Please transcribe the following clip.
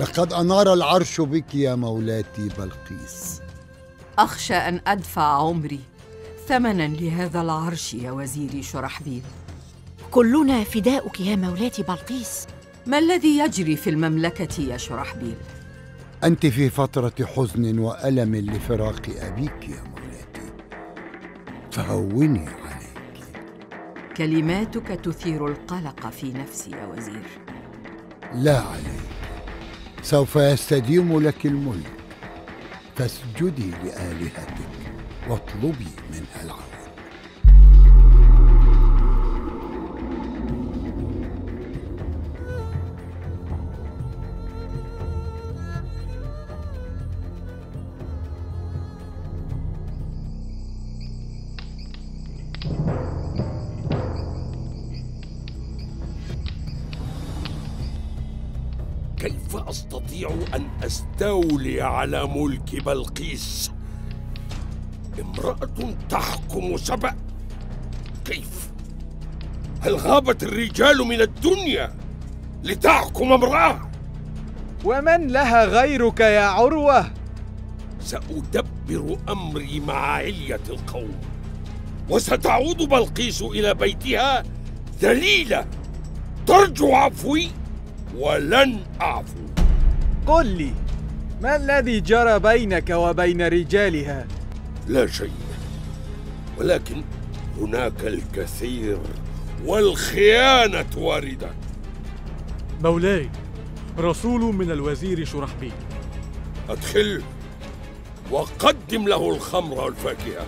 لقد أنار العرش بك يا مولاتي بلقيس. أخشى أن أدفع عمري ثمنا لهذا العرش يا وزيري شرحبيل. كلنا فداؤك يا مولاتي بلقيس. ما الذي يجري في المملكة يا شرحبيل؟ أنت في فترة حزن وألم لفراق أبيك يا مولاتي. فهوني عليك. كلماتك تثير القلق في نفسي يا وزير. لا عليك. سوف يستديم لك الملك. فاسجدي لآلهتك واطلبي منها العون. كيف أستطيع أن أستولي على ملك بلقيس؟ امرأة تحكم سبأ. كيف؟ هل غابت الرجال من الدنيا لتحكم امرأة؟ ومن لها غيرك يا عروة؟ سأدبر أمري مع علية القوم وستعود بلقيس إلى بيتها ذليلة. ترجو عفوي. ولن أعفو. قل لي ما الذي جرى بينك وبين رجالها؟ لا شيء ولكن هناك الكثير والخيانة واردة. مولاي رسول من الوزير شرحبيل أدخل وقدم له الخمر والفاكهه